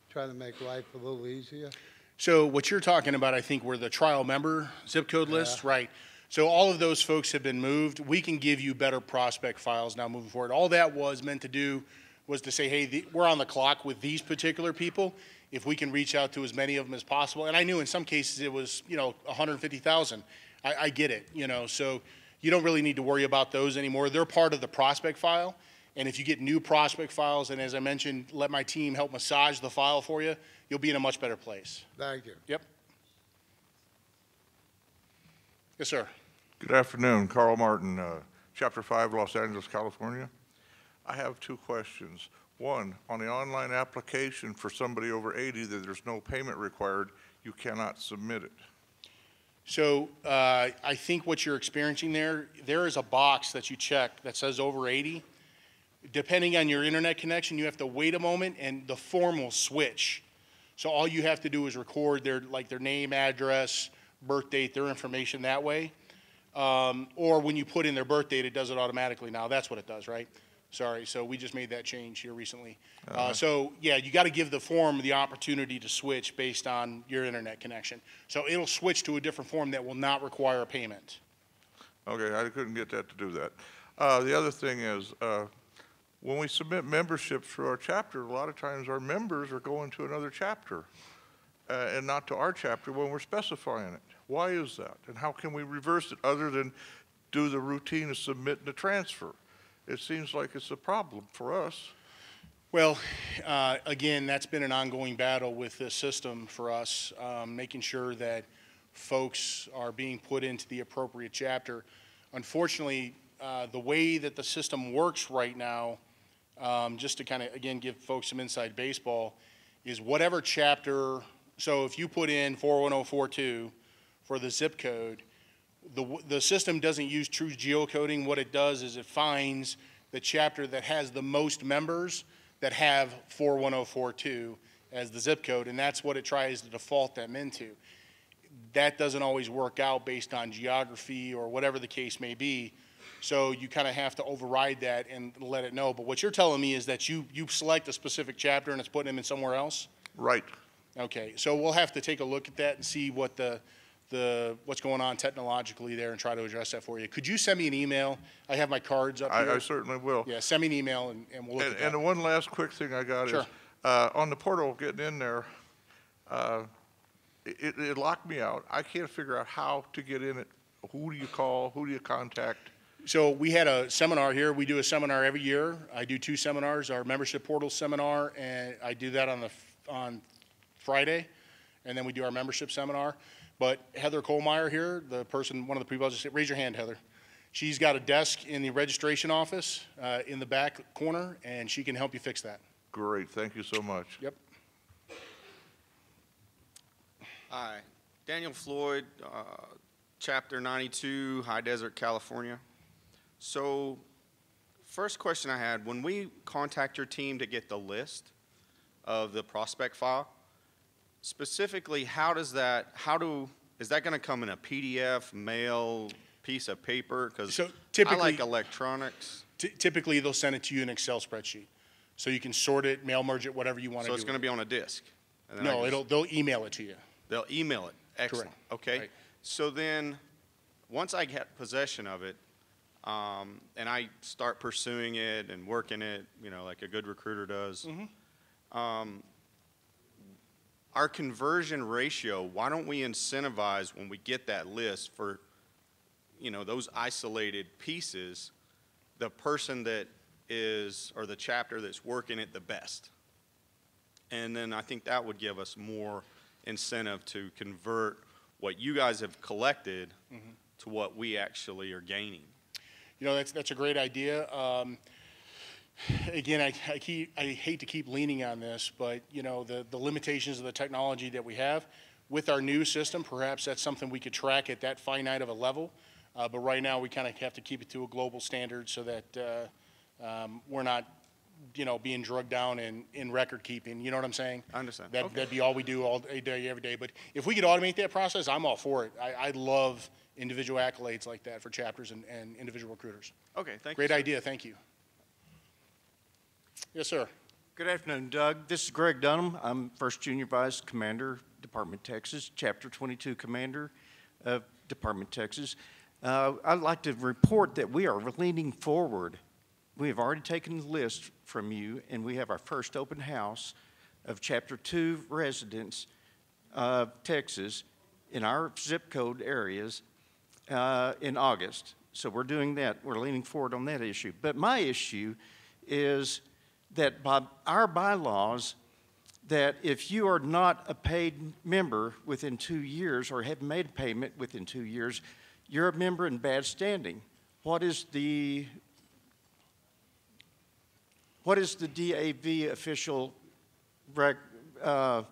Speaker 18: Try to make life a little easier?
Speaker 1: So what you're talking about, I think, were the trial member zip code lists, right? So all of those folks have been moved. We can give you better prospect files now moving forward. All that was meant to do was to say, hey, the, we're on the clock with these particular people. If we can reach out to as many of them as possible, and I knew in some cases it was, you know, 150,000. I, I get it, you know, so you don't really need to worry about those anymore. They're part of the prospect file. And if you get new prospect files, and as I mentioned, let my team help massage the file for you, you'll be in a much better place.
Speaker 18: Thank you.
Speaker 1: Yep. Yes, sir.
Speaker 19: Good afternoon, Carl Martin, uh, Chapter 5, Los Angeles, California. I have two questions. One, on the online application for somebody over 80 that there's no payment required, you cannot submit it.
Speaker 1: So uh, I think what you're experiencing there, there is a box that you check that says over 80. Depending on your internet connection, you have to wait a moment and the form will switch. So all you have to do is record their, like their name, address, birth date, their information that way. Um, Or when you put in their birth date, it does it automatically now. That's what it does, right? Sorry, so we just made that change here recently. Uh,
Speaker 19: Uh-huh.
Speaker 1: so, yeah, you got to give the form the opportunity to switch based on your internet connection. So it'll switch to a different form that will not require a payment.
Speaker 19: Okay, I couldn't get that to do that. Uh, the other thing is, uh, when we submit memberships for our chapter, a lot of times our members are going to another chapter uh, and not to our chapter when we're specifying it. Why is that? And how can we reverse it other than do the routine of submitting the transfer? It seems like it's a problem for us.
Speaker 1: Well, uh, again, that's been an ongoing battle with this system for us, um, making sure that folks are being put into the appropriate chapter. Unfortunately, uh, the way that the system works right now, um, just to kind of, again, give folks some inside baseball, is whatever chapter, so if you put in 41042 for the zip code, the, the system doesn't use true geocoding. What it does is it finds the chapter that has the most members that have 41042 as the zip code, and that's what it tries to default them into. That doesn't always work out based on geography or whatever the case may be. So you kind of have to override that and let it know. But what you're telling me is that you, you select a specific chapter and it's putting them in somewhere else?
Speaker 19: Right.
Speaker 1: Okay, so we'll have to take a look at that and see what the, the, what's going on technologically there and try to address that for you. Could you send me an email? I have my cards up here.
Speaker 19: I, I certainly will.
Speaker 1: Yeah, send me an email and, and we'll look
Speaker 19: And,
Speaker 1: at that.
Speaker 19: and the one last quick thing I got is, uh, on the portal, getting in there, uh, it, it locked me out. I can't figure out how to get in it. Who do you call? Who do you contact?
Speaker 1: So we had a seminar here. We do a seminar every year. I do two seminars, our membership portal seminar, and I do that on the, on Friday. And then we do our membership seminar. But Heather Colmeyer here, the person, one of the people, I'll just say, raise your hand, Heather. She's got a desk in the registration office, uh, in the back corner, and she can help you fix that.
Speaker 19: Great, thank you so much.
Speaker 1: Yep.
Speaker 20: Hi, Daniel Floyd, uh, Chapter 92, High Desert, California. So, first question I had, when we contact your team to get the list of the prospect file, specifically, how does that, how do, is that going to come in a PDF, mail, piece of paper? Because I
Speaker 1: typically-
Speaker 20: like electronics.
Speaker 1: Ty- Typically, they'll send it to you in an Excel spreadsheet. So you can sort it, mail merge it, whatever you want to do.
Speaker 20: So it's going to be on a disk?
Speaker 1: No,
Speaker 20: just-
Speaker 1: it'll, they'll email it to you.
Speaker 20: They'll email it. Excellent. Okay. So then, once I get possession of it, um, and I start pursuing it and working it, you know, like a good recruiter does, um, our conversion ratio, why don't we incentivize when we get that list for, you know, those isolated pieces, the person that is, or the chapter that's working it the best? And then I think that would give us more incentive to convert what you guys have collected
Speaker 1: Mhm.
Speaker 20: to what we actually are gaining.
Speaker 1: You know, that's, that's a great idea. Um, again, I, I keep, I hate to keep leaning on this, but, you know, the, the limitations of the technology that we have, with our new system, perhaps that's something we could track at that finite of a level. Uh, but right now, we kind of have to keep it to a global standard so that, uh, um, we're not, you know, being drugged down in, in record keeping, you know what I'm saying?
Speaker 20: I understand.
Speaker 1: That,
Speaker 20: Okay.
Speaker 1: that'd be all we do all day, day, every day. But if we could automate that process, I'm all for it. I, I love individual accolades like that for chapters and, and individual recruiters.
Speaker 20: Okay, thank you.
Speaker 1: Great idea, thank you. Yes, sir.
Speaker 21: Good afternoon, Doug. This is Greg Dunham. I'm First Junior Vice Commander, Department Texas, Chapter 22 Commander of Department Texas. Uh, I'd like to report that we are leaning forward. We have already taken the list from you, and we have our first open house of Chapter 2 residents of Texas in our zip code areas uh, in August. So we're doing that. We're leaning forward on that issue. But my issue is that by our bylaws, that if you are not a paid member within two years or have made a payment within two years, you're a member in bad standing. What is the what is the DAV official rec, uh,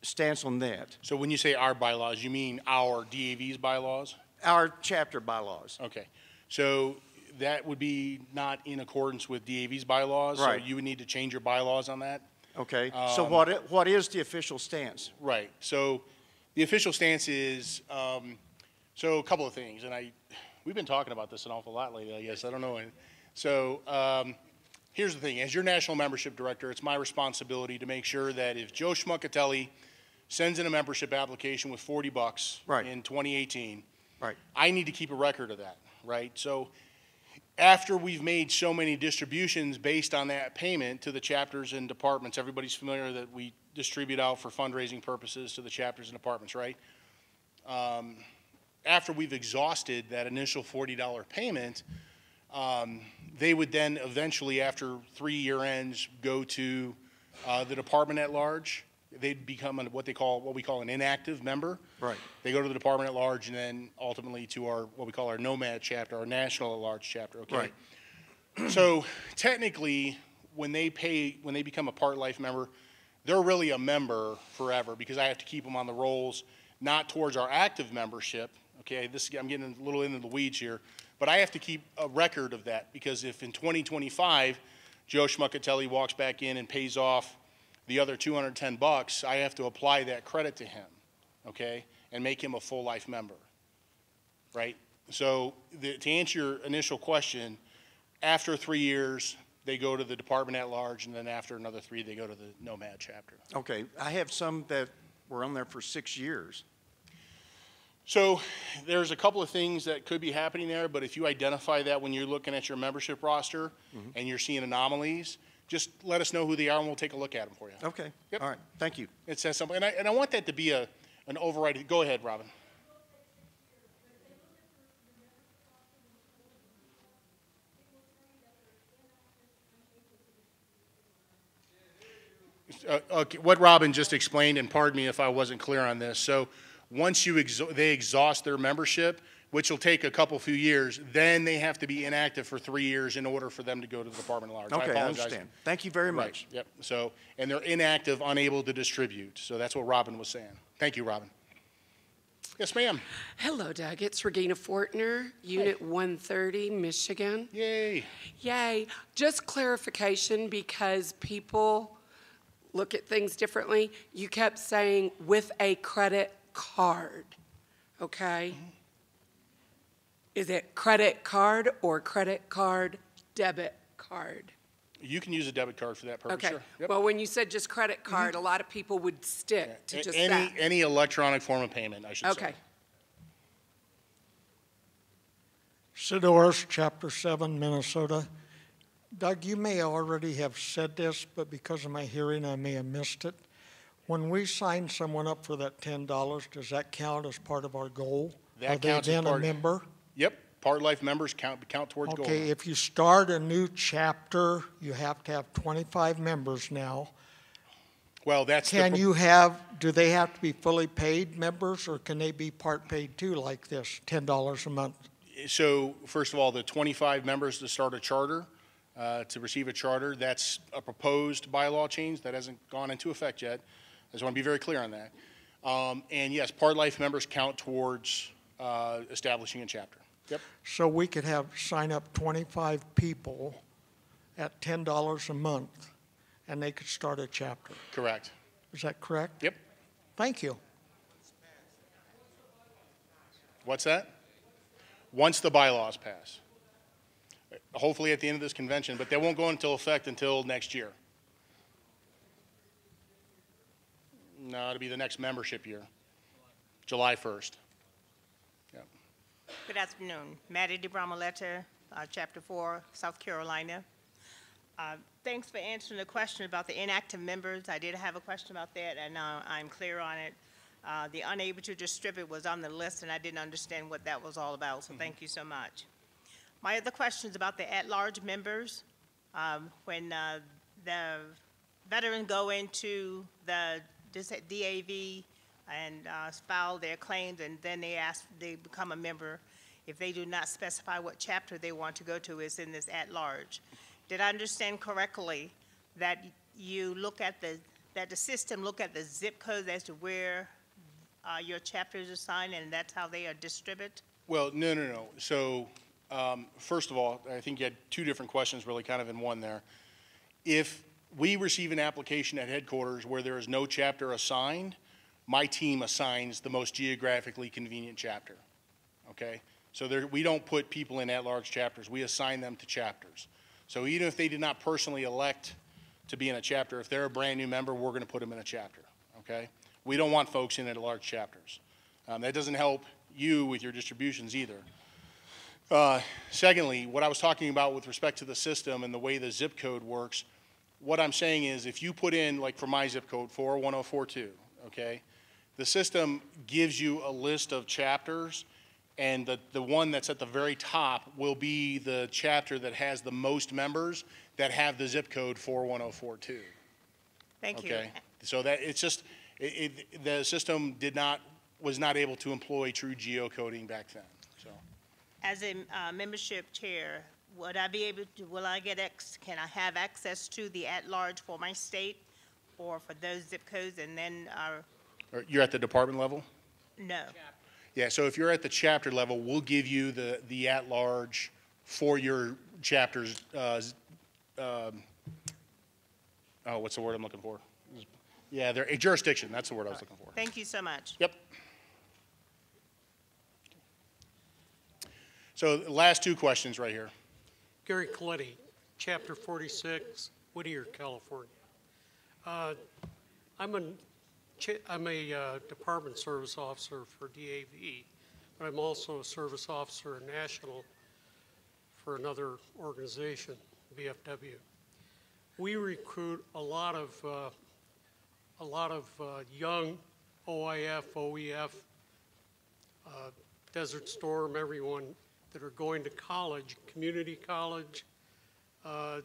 Speaker 21: stance on that?
Speaker 1: So when you say our bylaws, you mean our DAV's bylaws?
Speaker 21: Our chapter bylaws.
Speaker 1: Okay. So that would be not in accordance with DAV's bylaws?
Speaker 21: Right.
Speaker 1: So you would need to change your bylaws on that?
Speaker 21: Okay. so
Speaker 1: Um,
Speaker 21: what what is the official stance?
Speaker 1: Right. So the official stance is, um, so a couple of things, and I, we've been talking about this an awful lot lately, I guess. I don't know. So, um, here's the thing, as your national membership director, it's my responsibility to make sure that if Joe Schmuckatelli sends in a membership application with 40 bucks
Speaker 21: Right.
Speaker 1: in 2018,
Speaker 21: Right.
Speaker 1: I need to keep a record of that, right? So after we've made so many distributions based on that payment to the chapters and departments, everybody's familiar that we distribute out for fundraising purposes to the chapters and departments, right? Um, after we've exhausted that initial $40 payment, um, they would then eventually, after three year ends, go to uh, the department at large. They'd become what they call, what we call an inactive member.
Speaker 21: Right.
Speaker 1: They go to the department at large and then ultimately to our, what we call our NOMAD chapter, our national at large chapter, okay?
Speaker 21: Right.
Speaker 1: So technically, when they pay, when they become a part life member, they're really a member forever because I have to keep them on the rolls, not towards our active membership. Okay, this I'm getting a little into the weeds here, but I have to keep a record of that because if in 2025 Joe Schmuckatelli walks back in and pays off the other 210 bucks, I have to apply that credit to him, okay, and make him a full life member, right? So the, to answer your initial question, after three years, they go to the department at large, and then after another three, they go to the Nomad chapter.
Speaker 21: Okay, I have some that were on there for six years.
Speaker 1: So there's a couple of things that could be happening there, but if you identify that when you're looking at your membership roster
Speaker 21: Mhm.
Speaker 1: and you're seeing anomalies, just let us know who they are and we'll take a look at them for you.
Speaker 21: Okay, all right, thank you.
Speaker 1: It says something, and I, and I want that to be a, an override. Go ahead, Robin. Uh, okay, what Robin just explained, and pardon me if I wasn't clear on this. So, once you they exhaust their membership, which will take a couple few years, then they have to be inactive for three years in order for them to go to the department of large.
Speaker 21: Okay, I
Speaker 1: apologize.
Speaker 21: understand. Thank you very
Speaker 1: Right,
Speaker 21: much.
Speaker 1: Yep. So, and they're inactive, unable to distribute. So that's what Robin was saying. Thank you, Robin. Yes, ma'am.
Speaker 22: Hello, Doug. It's Regina Fortner, Unit 130, Michigan.
Speaker 1: Yay.
Speaker 22: Yay. Just clarification because people look at things differently. You kept saying with a credit card, okay? Mm-hmm. Is it credit card or credit card, debit card?
Speaker 1: You can use a debit card for that purpose.
Speaker 22: Okay.
Speaker 1: Sure. Yep.
Speaker 22: Well, when you said just credit mm-hmm. card, a lot of people would stick to
Speaker 1: A-
Speaker 22: just
Speaker 1: any
Speaker 22: that.
Speaker 1: any electronic form of payment, I should say.
Speaker 22: Okay.
Speaker 23: Sidors, Chapter 7, Minnesota. Doug, you may already have said this, but because of my hearing, I may have missed it. When we sign someone up for that $10, does that count as part of our goal?
Speaker 1: That
Speaker 23: Are they
Speaker 1: counts as
Speaker 23: then a
Speaker 1: part-
Speaker 23: member?
Speaker 1: Yep. Part life members count count towards goal.
Speaker 23: Okay, if you start a new chapter, you have to have 25 members now.
Speaker 1: Well, that's the
Speaker 23: Can you have, do they have to be fully paid members, or can they be part paid too, like this, $10 a month?
Speaker 1: So, first of all, the 25 members to start a charter, uh, to receive a charter, that's a proposed bylaw change that hasn't gone into effect yet. I just want to be very clear on that. Um, and yes, part life members count towards uh, establishing a chapter. Yep.
Speaker 23: So we could have, sign up 25 people at $10 a month, and they could start a chapter.
Speaker 1: Correct.
Speaker 23: Is that correct?
Speaker 1: Yep.
Speaker 23: Thank you.
Speaker 1: What's that? Once the bylaws pass. Hopefully at the end of this convention, but they won't go into effect until next year. No, it'll be the next membership year, July 1st.
Speaker 24: Good afternoon. Maddie DeBramoletta, uh, Chapter 4, South Carolina. Uh, Thanks for answering the question about the inactive members. I did have a question about that, and uh, I'm clear on it. Uh, The unable to distribute was on the list, and I didn't understand what that was all about, so thank you so much. My other question is about the at-large members. Um, When uh, the veterans go into the DAV and uh, file their claims, and then they ask, they become a member, if they do not specify what chapter they want to go to, is in this at-large. Did I understand correctly that you look at the, that the system look at the zip codes as to where uh, your chapters are assigned, and that's how they are distributed?
Speaker 1: Well, no, no, no. So, um, first of all, I think you had two different questions really kind of in one there. If we receive an application at headquarters where there is no chapter assigned, my team assigns the most geographically convenient chapter. Okay? So there, we don't put people in at-large chapters. We assign them to chapters. So even if they did not personally elect to be in a chapter, if they're a brand-new member, we're going to put them in a chapter, okay? We don't want folks in at large chapters. Um, That doesn't help you with your distributions either. Uh, Secondly, what I was talking about with respect to the system and the way the zip code works, what I'm saying is if you put in, like for my zip code, 41042, okay? The system gives you a list of chapters, and the, the one that's at the very top will be the chapter that has the most members that have the zip code 41042.
Speaker 24: Thank you.
Speaker 1: Okay? So that, it's just, it, it, the system did not, was not able to employ true geocoding back then, so.
Speaker 24: As a uh, membership chair, would I be able to, will I get, ex? can I have access to the at-large for my state or for those zip codes and then, uh,
Speaker 1: Or You're at the department level?
Speaker 24: no?
Speaker 1: Yeah, so if you're at the chapter level, we'll give you the, the at-large for your chapters, uh, z- um, oh, what's the word I'm looking for? Yeah, they're, a jurisdiction, that's the word I was looking for.
Speaker 24: Thank you so much.
Speaker 1: Yep. So the last two questions right here.
Speaker 25: Gary Coletti, Chapter 46, Whittier, California. Uh, I'm a, cha- I'm a uh, Department Service Officer for DAV, but I'm also a Service Officer National for another organization, VFW. We recruit a lot of, uh, a lot of uh, young OIF, OEF, uh, Desert Storm, everyone that are going to college, community college, uh,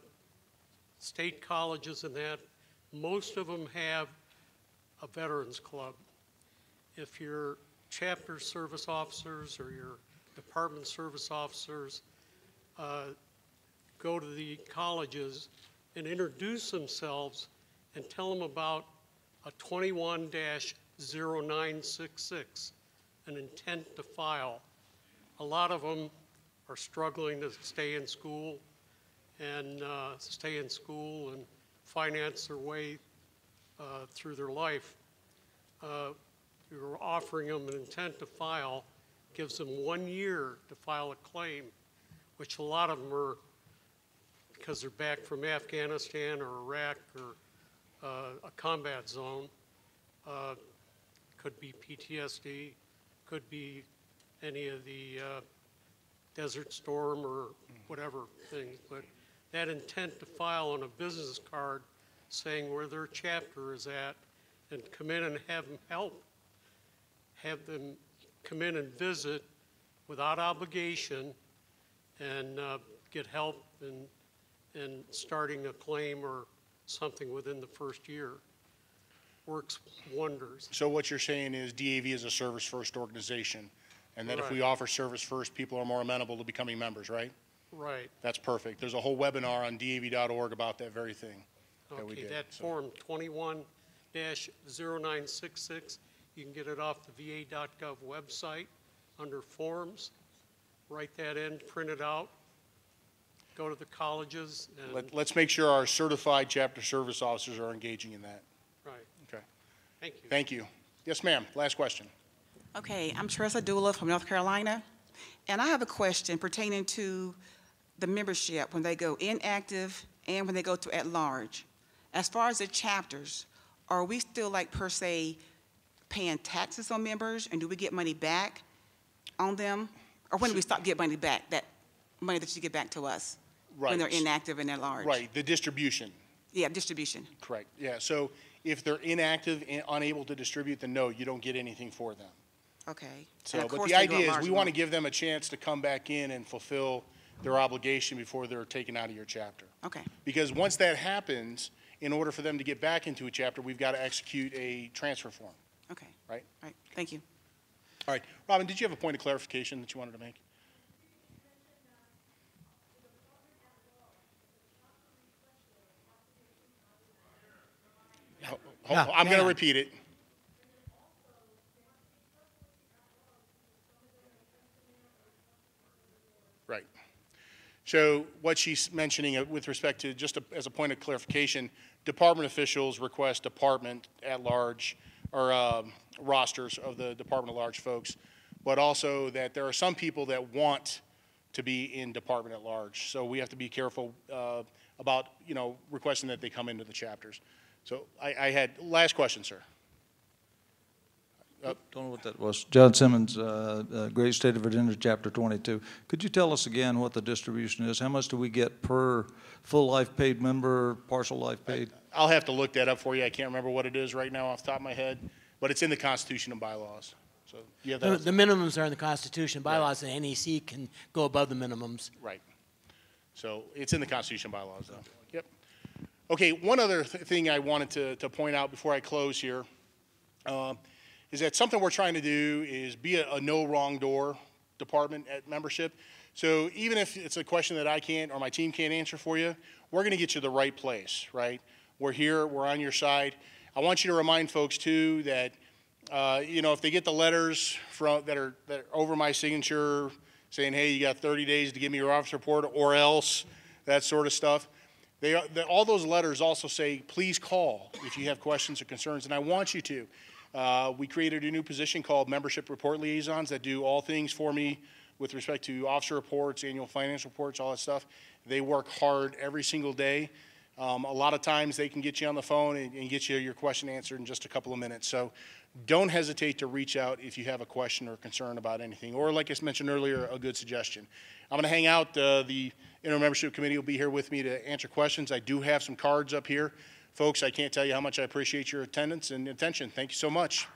Speaker 25: state colleges and that. Most of them have a veterans club. If your chapter service officers or your department service officers uh, go to the colleges and introduce themselves and tell them about a 21 0966, an intent to file. A lot of them are struggling to stay in school and uh, stay in school and finance their way uh, through their life. Uh, You're offering them an intent to file, gives them one year to file a claim, which a lot of them are because they're back from Afghanistan or Iraq or uh, a combat zone. Uh, Could be PTSD, could be any of the uh, Desert Storm or whatever things, but that intent to file on a business card saying where their chapter is at and come in and have them help, have them come in and visit without obligation and uh, get help in, in starting a claim or something within the first year. Works wonders.
Speaker 1: So what you're saying is DAV is a service-first organization, and that if we offer service first, people are more amenable to becoming members, right?
Speaker 25: Right.
Speaker 1: That's perfect. There's a whole webinar on DAV.org about that very thing that we
Speaker 25: Okay,
Speaker 1: did.
Speaker 25: that form twenty-one 966 you can get it off the va.gov website under forms. Write that in, print it out, go to the colleges and,
Speaker 1: Let, let's make sure our certified chapter service officers are engaging in that.
Speaker 25: right,
Speaker 1: Okay.
Speaker 25: thank you.
Speaker 1: Thank you. Yes, ma'am. Last question.
Speaker 26: Okay, I'm Teresa Dula from North Carolina, and I have a question pertaining to the membership when they go inactive and when they go to at-large. As far as the chapters, are we still like per se paying taxes on members, and do we get money back on them? Or when do we stop get money back, that money that you get back to us? When they're inactive and at large?
Speaker 1: Right, the distribution.
Speaker 26: Yeah, distribution.
Speaker 1: Correct. Yeah, so if they're inactive and unable to distribute, then no, you don't get anything for them.
Speaker 26: Okay.
Speaker 1: So, but the idea is, we want to give them a chance to come back in and fulfill their obligation before they're taken out of your chapter.
Speaker 26: Okay.
Speaker 1: Because once that happens, in order for them to get back into a chapter, we've got to execute a transfer form,
Speaker 26: Okay,
Speaker 1: right?
Speaker 26: all right, thank you.
Speaker 1: All right. Robin, did you have a point of clarification that you wanted to make? Ho- ho-
Speaker 23: Yeah,
Speaker 1: I'm going to repeat it. Right. So what she's mentioning uh, with respect to, just a- as a point of clarification, department officials request department at-large, or um, rosters of the department at-large folks, but also that there are some people that want to be in department at large. So we have to be careful uh, about, you know, requesting that they come into the chapters. So I, I had, last question, sir.
Speaker 27: Don't know what that was. John Simmons, uh, uh, Great State of Virginia, Chapter 22. Could you tell us again what the distribution is? How much do we get per full life paid member, partial life paid?
Speaker 1: I'll have to look that up for you. I can't remember what it is right now off the top of my head, but it's in the Constitution and bylaws. So you have
Speaker 28: The, the minimums are in the Constitution bylaws, and NEC can go above the minimums.
Speaker 1: Right. So it's in the Constitution bylaws, though. Yep. Okay, one other th- thing I wanted to, to point out before I close here um, is that something we're trying to do is be a, a no wrong door department at membership. So even if it's a question that I can't or my team can't answer for you, we're going to get you the right place, right? We're here, we're on your side. I want you to remind folks too that uh, you know if they get the letters from that are that are over my signature saying, hey, you got 30 days to give me your office report or else, that sort of stuff. They, they, all those letters also say, please call if you have questions or concerns, and I want you to. Uh, we created a new position called Membership Report Liaisons that do all things for me with respect to officer reports, annual finance reports, all that stuff. They work hard every single day. Um, a lot of times they can get you on the phone and, and get you your question answered in just a couple of minutes. So don't hesitate to reach out if you have a question or concern about anything, or like I mentioned earlier, a good suggestion. I'm going to hang out. Uh, the Interim Membership Committee will be here with me to answer questions. I do have some cards up here. Folks, I can't tell you how much I appreciate your attendance and attention. Thank you so much.